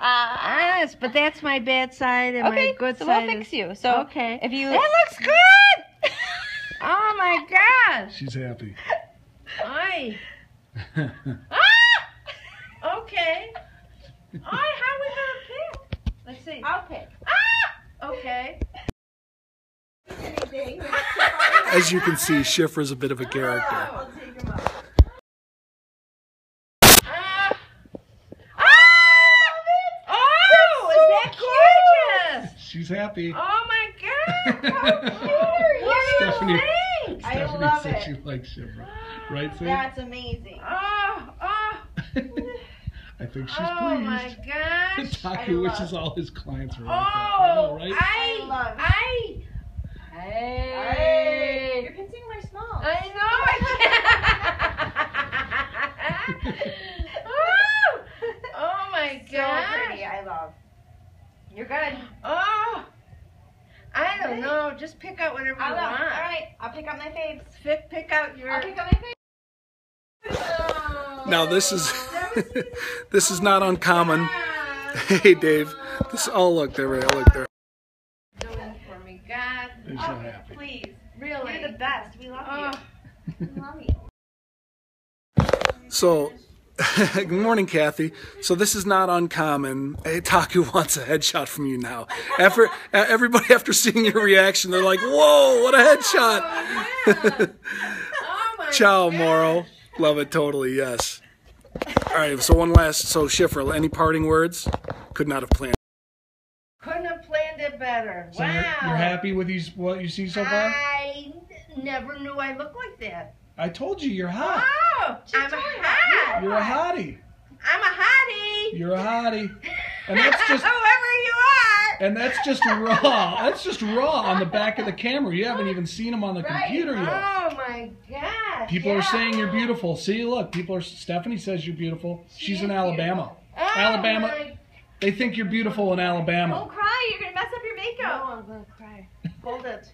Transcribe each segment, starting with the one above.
Yes, but that's my bad side and okay, my good so side. we'll fix you. So okay. if you That looks good. oh my gosh. She's happy. Aye. ah! Okay. Aye, how are we gonna pick? Let's see. I'll pick. Ah! Okay. As you can see, Shifra's a bit of a character. Ah! Ah! Oh, is that gorgeous? She's happy. Oh my god! How cute are you? Stephanie- Thanks. I Stephanie love said it. she likes Shifra. Right, Sam? That's amazing. Oh, oh, I think she's pleased. oh my pleased. gosh! Taku I wishes all his clients were like that. I Oh, know, right? I, I love- I, Hey, I, you're pinching my small. I know. I can't. oh, oh my god. so pretty. I love. You're good. Oh, I don't. Just pick out whatever I you love. want. All right, I'll pick out my faves. Pick, pick out your. I'll pick up my faves. Now this is this is not uncommon. Hey Dave, this oh look there, Ray, look there. Doing for me, God. They're so oh, happy. Please. Really? You're the best. We love Oh, you. We love you. So, good morning, Kathy. So this is not uncommon. Hey, Taku wants a headshot from you now. After uh, everybody, after seeing your reaction, they're like, "Whoa, what a headshot!" oh my Ciao, gosh. Moro. Love it totally. Yes. All right. So one last. So Shifra, any parting words? Could not have planned. Couldn't have planned it better. So wow. you're, you're happy with these what you see so far? I never knew I looked like that. I told you you're hot. Oh, I'm a hot. You're a hottie. I'm a hottie. You're a hottie. And that's just Whoever you are. and that's just raw. That's just raw on the back of the camera. You haven't even seen them on the Right. computer yet. Oh my gosh. People yeah. are saying you're beautiful. See, look, people are. Stephanie says you're beautiful. She's in is Alabama. Oh, Alabama. my- They think you're beautiful in Alabama. Don't cry. You're gonna mess up your makeup. No. I'm gonna cry. Hold it.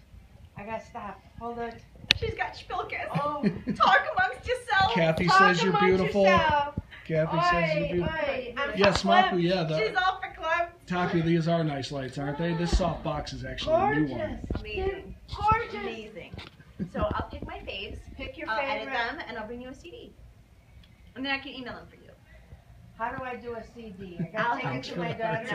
I gotta stop. Hold it. She's got shpilkes. Oh. Talk amongst yourselves. Kathy Talk says you're beautiful. yourself. Kathy says you're beautiful. oi, I'm Yes, so Mapu. Yeah, the, She's all for club. Taku. These are nice lights, aren't they? This soft box is actually a new one. Gorgeous. Amazing. Gorgeous. Amazing. So I'll pick my faves. Pick your I'll edit favorite. them and I'll bring you a CD. And then I can email them for you. How do I do a CD? I gotta I'll take help it to you. my daughter.